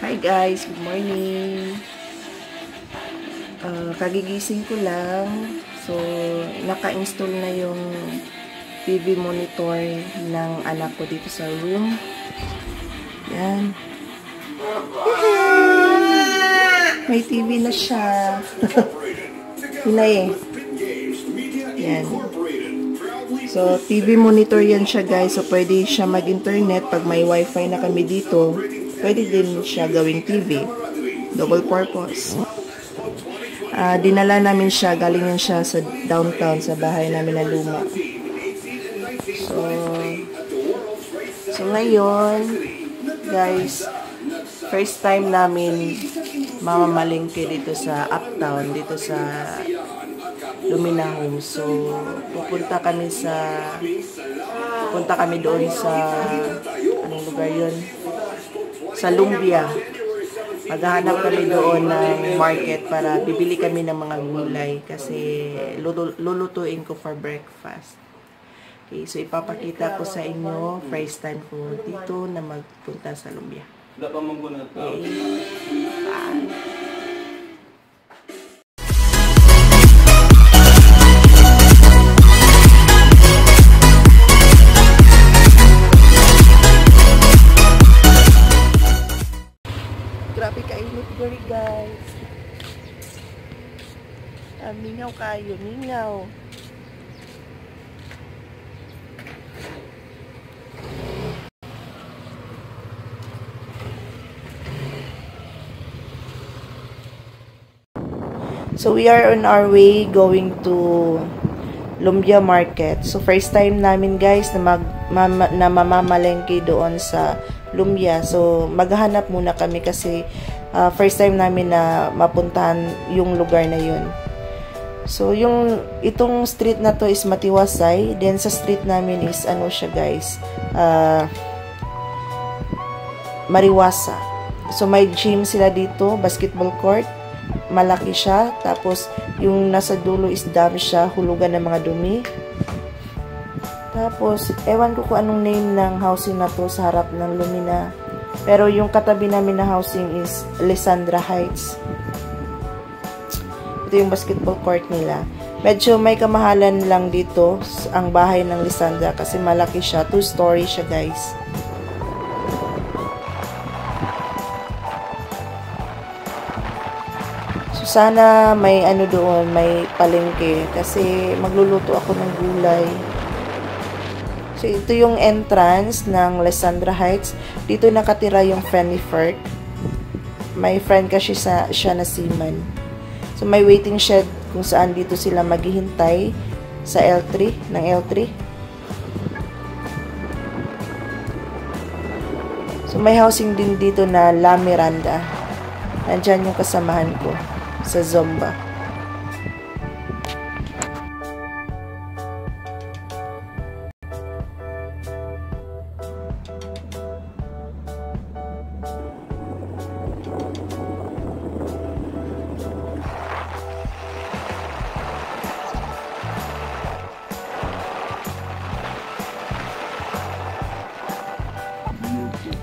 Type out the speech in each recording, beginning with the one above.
Hi guys, good morning. Uh, kagigising ko lang. So, naka-install na yung TV monitor ng anak ko dito sa room. Yan. May TV na siya. Hinay eh. Yan. So, TV monitor yan siya guys. So, pwede siya mag-internet pag may wifi na kami dito pwede din siya gawing TV. Double purpose. Uh, dinala namin siya, galing yan siya sa downtown, sa bahay namin na luma. So, so ngayon, guys, first time namin mamamalingke dito sa uptown, dito sa Lumina Home. So, pupunta kami sa pupunta kami doon sa anong lugar yun? Sa Lumbia. Maghahanap kami doon ng market para bibili kami ng mga gulay kasi lulutuin ko for breakfast. Okay, so ipapakita ko sa inyo first time ko dito na magpunta sa Lumbia. Okay. Bye. Mingaw kayo, mingaw. So we are on our way going to Lumbia Market. So first time namin guys na mag mama, na mamamalengke doon sa Lumbia. So, maghanap muna kami kasi uh, first time namin na mapuntahan yung lugar na yun. So, yung itong street na to is Matiwasay. Then, sa street namin is ano siya guys, uh, Mariwasa. So, may gym sila dito, basketball court. Malaki siya. Tapos, yung nasa dulo is dam siya, hulugan ng mga dumi. Tapos, ewan ko kung anong name ng housing na to sa harap ng Lumina. Pero yung katabi namin na housing is Alessandra Heights. Ito yung basketball court nila. Medyo may kamahalan lang dito ang bahay ng Lisandra kasi malaki siya. Two-story siya guys. So, sana may ano doon, may palengke kasi magluluto ako ng gulay. So, ito yung entrance ng Alessandra Heights. Dito nakatira yung Fanny Ferk. May friend kasi sa, siya na seaman. So, may waiting shed kung saan dito sila maghihintay sa L3, ng L3. So, may housing din dito na La Miranda. Nandyan yung kasamahan ko sa Zomba.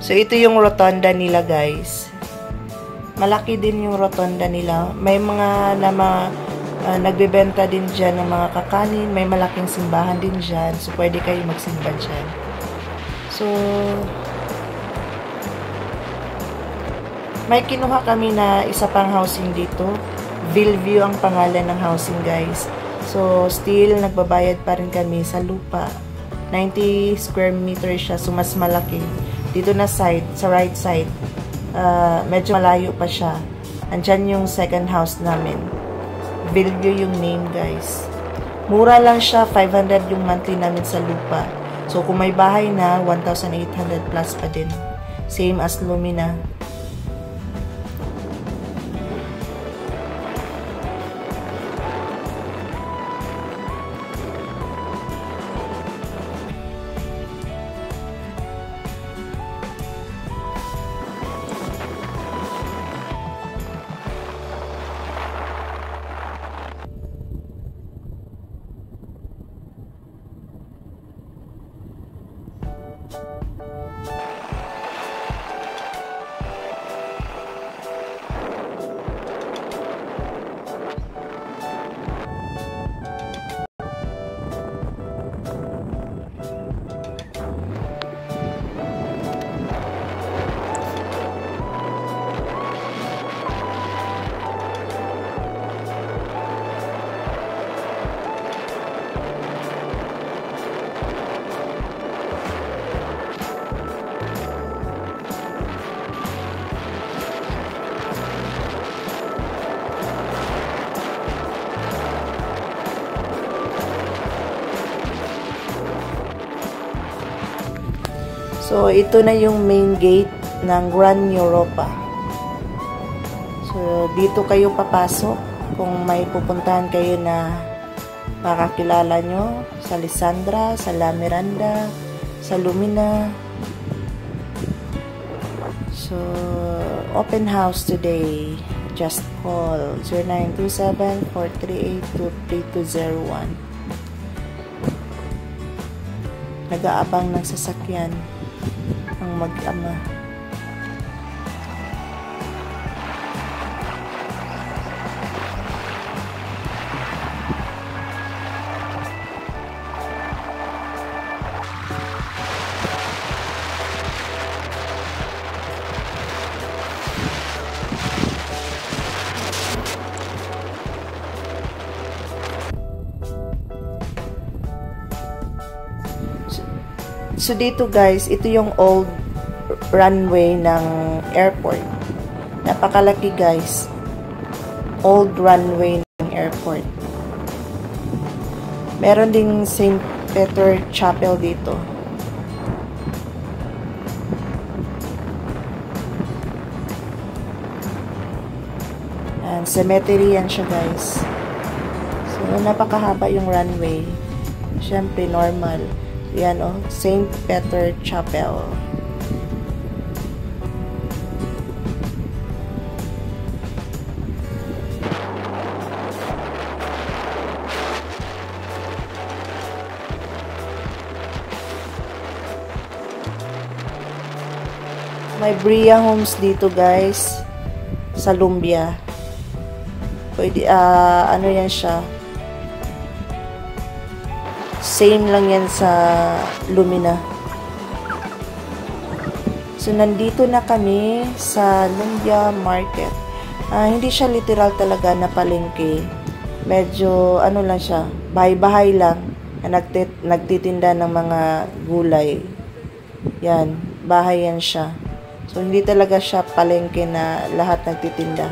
So, ito yung rotonda nila, guys. Malaki din yung rotonda nila. May mga na mga, uh, nagbebenta din dyan ng mga kakanin. May malaking simbahan din dyan. So, pwede kayo magsimba dyan. So, may kinuha kami na isa pang housing dito. Villview ang pangalan ng housing, guys. So, still, nagbabayad pa rin kami sa lupa. 90 square meter siya, so mas malaki. Dito na side, sa right side, uh, medyo malayo pa siya. Andyan yung second house namin. Villview yung name, guys. Mura lang siya, 500 yung monthly namin sa lupa. So, kung may bahay na, 1,800 plus pa din. Same as Lumina. So, ito na yung main gate ng Grand Europa. So, dito kayo papasok kung may pupuntahan kayo na makakilala nyo sa Lisandra, sa La Miranda, sa Lumina. So, open house today. Just call 0927-438-3201. Nag-aabang ng sasakyan mag-ama. So dito guys, ito yung old runway ng airport. Napakalaki guys. Old runway ng airport. Meron ding St. Peter Chapel dito. And cemetery yan siya guys. So napakahaba yung runway. Siyempre normal. Yan o, oh, St. Peter Chapel. May Bria Homes dito guys. Sa Lumbia. Pwede, uh, ano yan siya. Same lang yan sa Lumina. So, nandito na kami sa Lumbia Market. Uh, hindi siya literal talaga na palengke. Medyo, ano lang siya, bahay-bahay lang na nagtit nagtitinda ng mga gulay. Yan, bahay yan siya. So, hindi talaga siya palengke na lahat nagtitinda.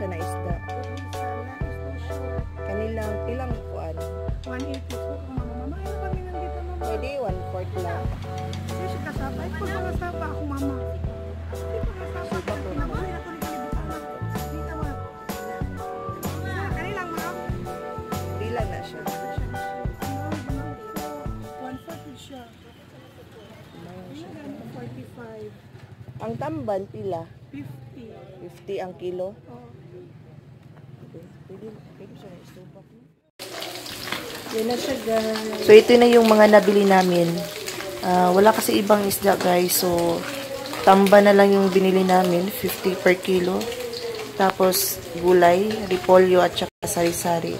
Siya na isda? Kanilang pilang kuan. 180 po kung mga mama. Ano kami nandito mama? Pwede, one fourth lang. Hindi siya kasapa. Ay, pag mga sapa ako mama. Hindi po kasapa. Mama, hindi ako nagkalibutan. Dito mo. Kanilang ma'am. Pilang na siya. 140 siya. 45. Ang tamban, pila? 50. 50 ang kilo. Oh. Pwede, pwede siya na isubak. Na siya guys. So ito na yung mga nabili namin. Ah, wala kasi ibang isda guys. So tamba na lang yung binili namin. 50 per kilo. Tapos gulay, repolyo at saka sari-sari.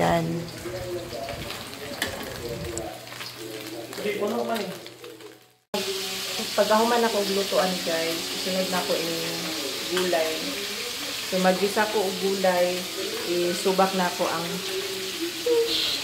Yan. Pag ako man ako lutuan guys, isunod na ko yung gulay. So magisa ko og gulay, isubak na ko ang Thank you.